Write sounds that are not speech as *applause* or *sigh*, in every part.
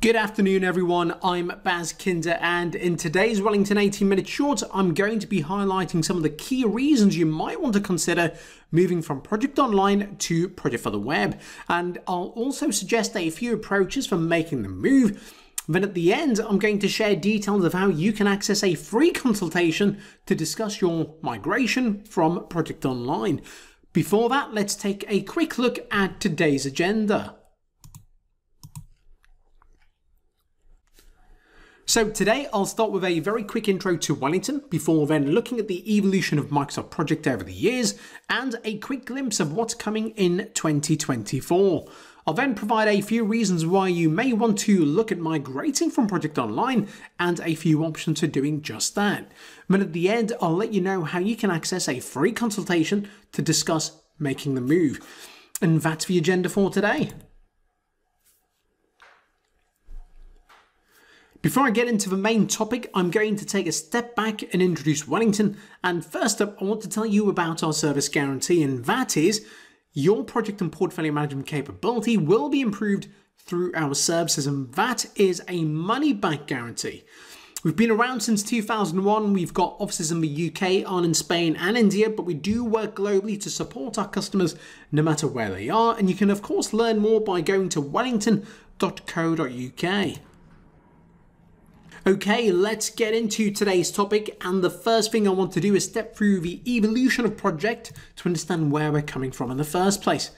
Good afternoon, everyone. I'm Baz Kinder, and in today's Wellingtone 18 Minute Short, I'm going to be highlighting some of the key reasons you might want to consider moving from Project Online to Project for the Web. And I'll also suggest a few approaches for making the move. Then at the end, I'm going to share details of how you can access a free consultation to discuss your migration from Project Online. Before that, let's take a quick look at today's agenda. So today I'll start with a very quick intro to Wellingtone before then looking at the evolution of Microsoft Project over the years and a quick glimpse of what's coming in 2024. I'll then provide a few reasons why you may want to look at migrating from Project Online and a few options for doing just that. But at the end, I'll let you know how you can access a free consultation to discuss making the move. And that's the agenda for today. Before I get into the main topic, I'm going to take a step back and introduce Wellingtone. And first up, I want to tell you about our service guarantee, and that is your project and portfolio management capability will be improved through our services, and that is a money back guarantee. We've been around since 2001. We've got offices in the UK, Ireland, Spain, and India, but we do work globally to support our customers no matter where they are. And you can, of course, learn more by going to wellingtone.co.uk. Okay, let's get into today's topic. And the first thing I want to do is step through the evolution of project to understand where we're coming from in the first place.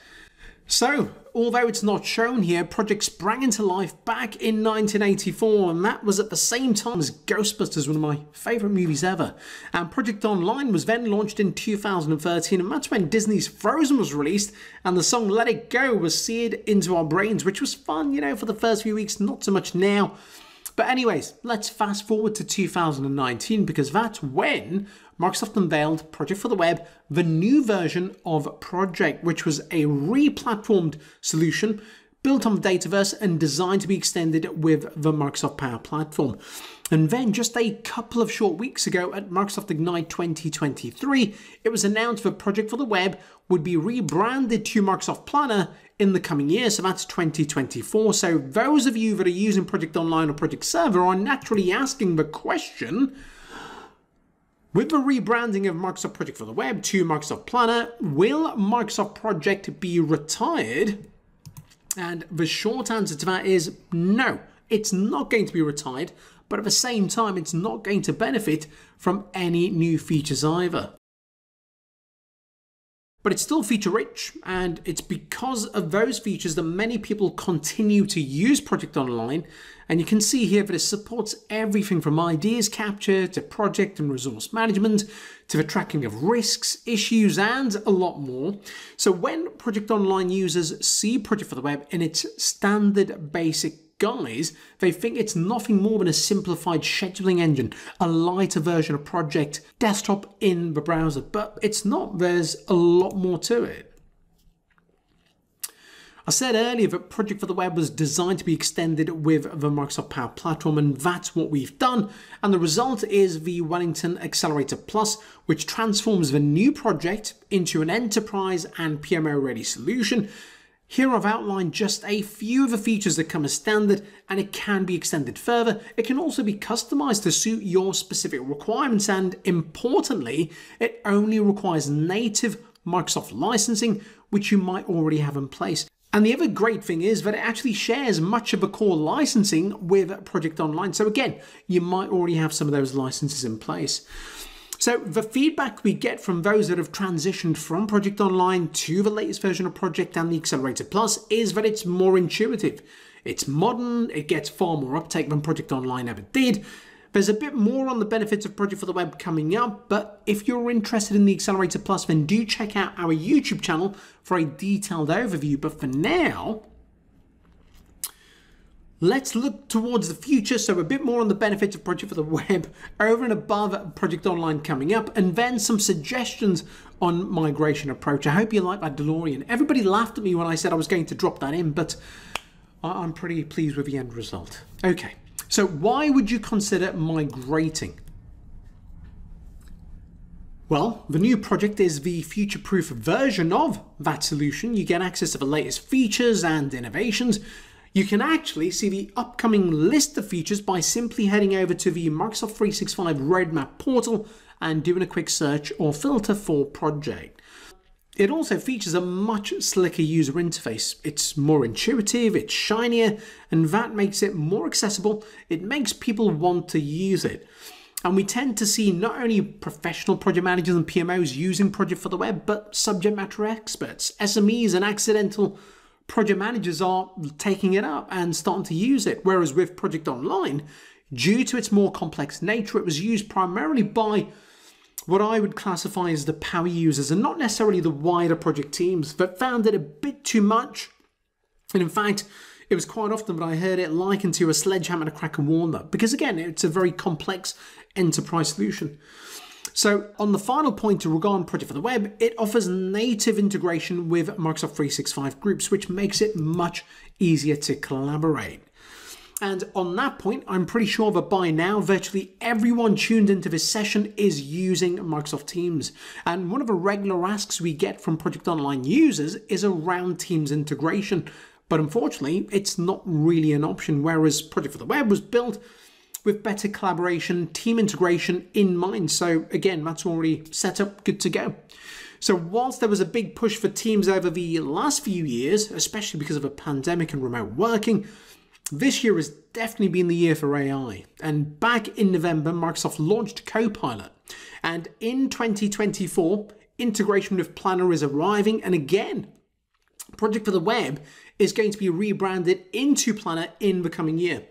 So, although it's not shown here, Project sprang into life back in 1984, and that was at the same time as Ghostbusters, one of my favourite movies ever. And Project Online was then launched in 2013, and that's when Disney's Frozen was released, and the song Let It Go was seared into our brains, which was fun, you know, for the first few weeks, not so much now. But anyways, let's fast forward to 2019 because that's when Microsoft unveiled Project for the Web, the new version of Project, which was a re-platformed solution built on the Dataverse and designed to be extended with the Microsoft Power Platform. And then just a couple of short weeks ago at Microsoft Ignite 2023, it was announced that Project for the Web would be rebranded to Microsoft Planner in the coming year. So that's 2024. So those of you that are using Project Online or Project Server are naturally asking the question, with the rebranding of Microsoft Project for the Web to Microsoft Planner, will Microsoft Project be retired? And the short answer to that is no, it's not going to be retired, but at the same time, it's not going to benefit from any new features either but it's still feature rich and it's because of those features that many people continue to use Project Online and you can see here that it supports everything from ideas capture to project and resource management to the tracking of risks, issues and a lot more. So when Project Online users see Project for the Web in its standard basic guise, they think it's nothing more than a simplified scheduling engine, a lighter version of Project Desktop in the browser. But it's not, there's a lot more to it. I said earlier that Project for the Web was designed to be extended with the Microsoft Power Platform, and that's what we've done. And the result is the Wellingtone Accelerator Plus, which transforms the new project into an enterprise and PMO ready solution here I've outlined just a few of the features that come as standard and it can be extended further. It can also be customized to suit your specific requirements and importantly, it only requires native Microsoft licensing, which you might already have in place. And the other great thing is that it actually shares much of the core licensing with Project Online. So again, you might already have some of those licenses in place. So the feedback we get from those that have transitioned from Project Online to the latest version of Project and the Accelerator Plus is that it's more intuitive. It's modern, it gets far more uptake than Project Online ever did. There's a bit more on the benefits of Project for the Web coming up, but if you're interested in the Accelerator Plus, then do check out our YouTube channel for a detailed overview. But for now, Let's look towards the future, so a bit more on the benefits of Project for the Web *laughs* over and above Project Online coming up, and then some suggestions on migration approach. I hope you like that DeLorean. Everybody laughed at me when I said I was going to drop that in, but I'm pretty pleased with the end result. Okay, so why would you consider migrating? Well, the new project is the future-proof version of that solution. You get access to the latest features and innovations, You can actually see the upcoming list of features by simply heading over to the Microsoft 365 Roadmap portal and doing a quick search or filter for project. It also features a much slicker user interface. It's more intuitive, it's shinier, and that makes it more accessible. It makes people want to use it. And we tend to see not only professional project managers and PMOs using Project for the Web, but subject matter experts, SMEs, and accidental project managers are taking it up and starting to use it. Whereas with Project Online, due to its more complex nature, it was used primarily by what I would classify as the power users and not necessarily the wider project teams that found it a bit too much. And in fact, it was quite often that I heard it likened to a sledgehammer to crack a walnut because, again, it's a very complex enterprise solution. So, on the final point to regarding Project for the Web, it offers native integration with Microsoft 365 groups, which makes it much easier to collaborate. And on that point, I'm pretty sure that by now, virtually everyone tuned into this session is using Microsoft Teams. And one of the regular asks we get from Project Online users is around Teams integration. But unfortunately, it's not really an option, whereas Project for the Web was built with better collaboration, team integration in mind. So again, that's already set up, good to go. So whilst there was a big push for Teams over the last few years, especially because of a pandemic and remote working, this year has definitely been the year for AI. And back in November, Microsoft launched Copilot. And in 2024, integration with Planner is arriving. And again, Project for the Web is going to be rebranded into Planner in the coming year.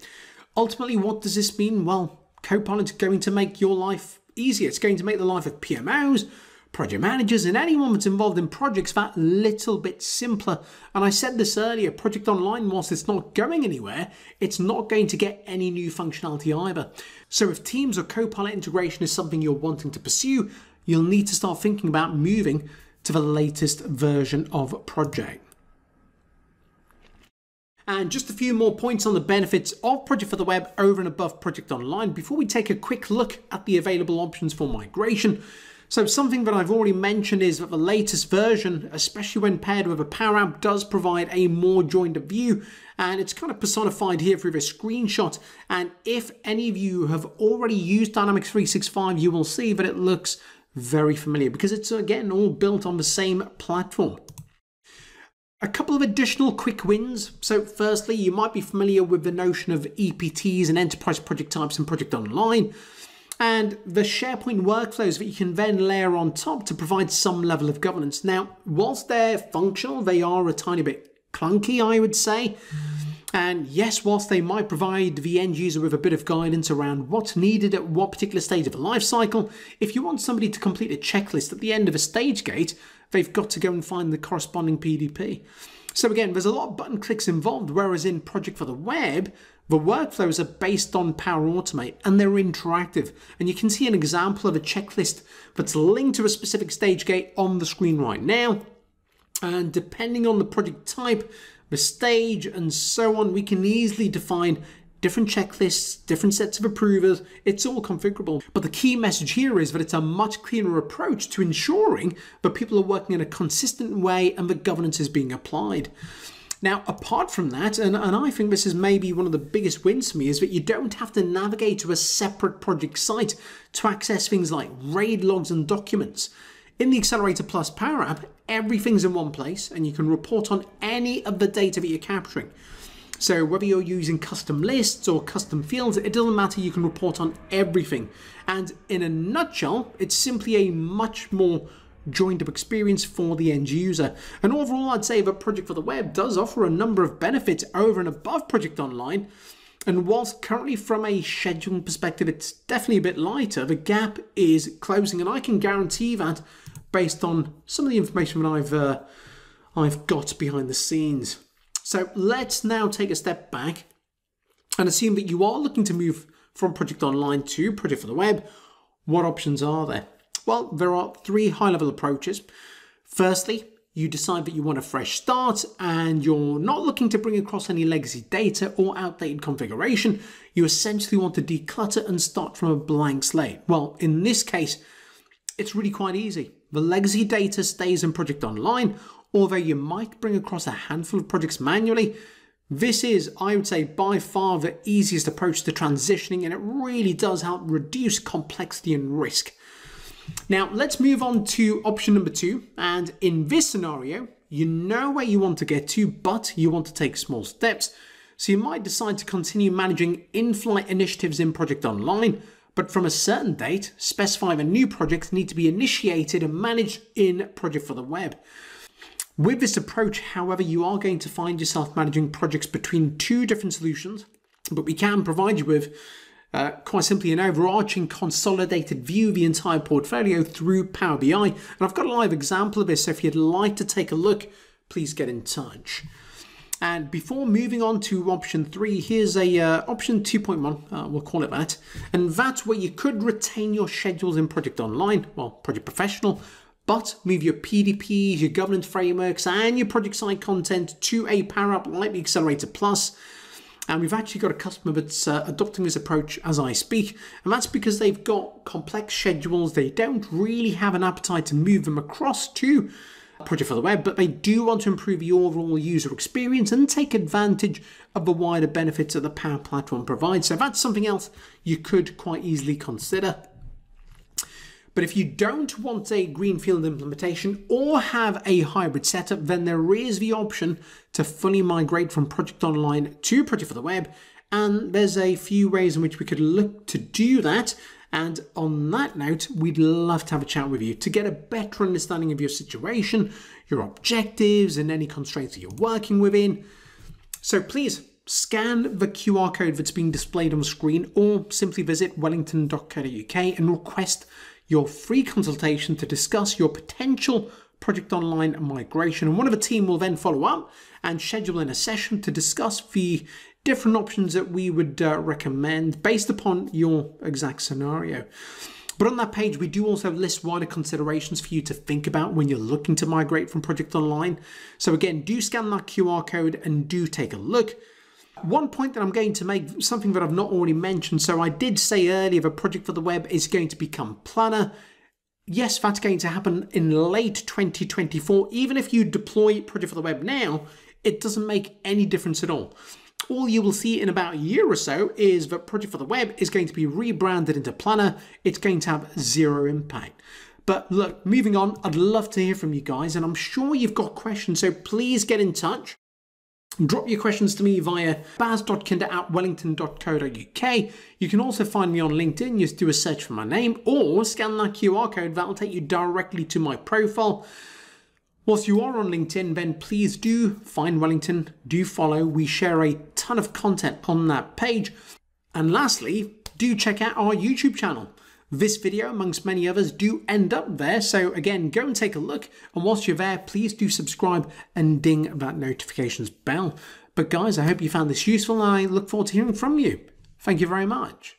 Ultimately, what does this mean? Well, Copilot is going to make your life easier. It's going to make the life of PMOs, project managers, and anyone that's involved in projects that little bit simpler. And I said this earlier Project Online, whilst it's not going anywhere, it's not going to get any new functionality either. So if Teams or Copilot integration is something you're wanting to pursue, you'll need to start thinking about moving to the latest version of Project. And just a few more points on the benefits of Project for the Web over and above Project Online before we take a quick look at the available options for migration. So something that I've already mentioned is that the latest version, especially when paired with a Power App, does provide a more joined up view and it's kind of personified here through this screenshot. And if any of you have already used Dynamics 365, you will see that it looks very familiar because it's again all built on the same platform. A couple of additional quick wins. So firstly, you might be familiar with the notion of EPTs and enterprise project types and Project Online and the SharePoint workflows that you can then layer on top to provide some level of governance. Now, whilst they're functional, they are a tiny bit clunky, I would say. And yes, whilst they might provide the end user with a bit of guidance around what's needed at what particular stage of a life cycle, if you want somebody to complete a checklist at the end of a stage gate, they've got to go and find the corresponding PDP. So again, there's a lot of button clicks involved, whereas in Project for the Web, the workflows are based on Power Automate and they're interactive. And you can see an example of a checklist that's linked to a specific stage gate on the screen right now. And depending on the project type, the stage, and so on, we can easily define different checklists, different sets of approvers, it's all configurable. But the key message here is that it's a much cleaner approach to ensuring that people are working in a consistent way and the governance is being applied. Now, apart from that, and, and I think this is maybe one of the biggest wins for me, is that you don't have to navigate to a separate project site to access things like RAID logs and documents. In the Accelerator Plus Power App, everything's in one place and you can report on any of the data that you're capturing. So whether you're using custom lists or custom fields, it doesn't matter, you can report on everything. And in a nutshell, it's simply a much more joined up experience for the end user. And overall, I'd say that Project for the Web does offer a number of benefits over and above Project Online. And whilst currently from a scheduling perspective, it's definitely a bit lighter, the gap is closing. And I can guarantee that based on some of the information that I've, uh, I've got behind the scenes. So let's now take a step back and assume that you are looking to move from Project Online to Project for the Web. What options are there? Well, there are three high level approaches. Firstly, you decide that you want a fresh start and you're not looking to bring across any legacy data or outdated configuration. You essentially want to declutter and start from a blank slate. Well, in this case, it's really quite easy. The legacy data stays in Project Online, although you might bring across a handful of projects manually. This is, I would say, by far the easiest approach to transitioning, and it really does help reduce complexity and risk. Now, let's move on to option number two. And in this scenario, you know where you want to get to, but you want to take small steps. So you might decide to continue managing in-flight initiatives in Project Online, but from a certain date, specify the new projects need to be initiated and managed in Project for the Web. With this approach, however, you are going to find yourself managing projects between two different solutions, but we can provide you with uh, quite simply an overarching consolidated view of the entire portfolio through Power BI. And I've got a live example of this, so if you'd like to take a look, please get in touch. And before moving on to option three, here's a uh, option 2.1, uh, we'll call it that. And that's where you could retain your schedules in Project Online, well, Project Professional, but move your PDPs, your governance frameworks, and your project side content to a Power like the Accelerator Plus. And we've actually got a customer that's uh, adopting this approach as I speak. And that's because they've got complex schedules. They don't really have an appetite to move them across to Project for the Web, but they do want to improve the overall user experience and take advantage of the wider benefits that the Power Platform provides. So that's something else you could quite easily consider. But if you don't want a greenfield implementation or have a hybrid setup, then there is the option to fully migrate from Project Online to Project for the Web. And there's a few ways in which we could look to do that. And on that note, we'd love to have a chat with you to get a better understanding of your situation, your objectives, and any constraints that you're working within. So please scan the QR code that's being displayed on the screen or simply visit wellingtone.co.uk and request your free consultation to discuss your potential Project Online migration. And one of the team will then follow up and schedule in a session to discuss the different options that we would uh, recommend based upon your exact scenario. But on that page, we do also list wider considerations for you to think about when you're looking to migrate from Project Online. So again, do scan that QR code and do take a look. One point that I'm going to make, something that I've not already mentioned. So I did say earlier the project for the web is going to become Planner. Yes, that's going to happen in late 2024. Even if you deploy Project for the Web now, it doesn't make any difference at all. All you will see in about a year or so is that Project for the Web is going to be rebranded into Planner. It's going to have zero impact. But look, moving on, I'd love to hear from you guys, and I'm sure you've got questions, so please get in touch. Drop your questions to me via baz.kinder at wellingtone.co.uk. You can also find me on LinkedIn. Just do a search for my name or scan that QR code. That'll take you directly to my profile. Whilst you are on LinkedIn, then please do find Wellingtone, do follow. We share a ton of content on that page. And lastly, do check out our YouTube channel. This video, amongst many others, do end up there. So again, go and take a look. And whilst you're there, please do subscribe and ding that notifications bell. But guys, I hope you found this useful and I look forward to hearing from you. Thank you very much.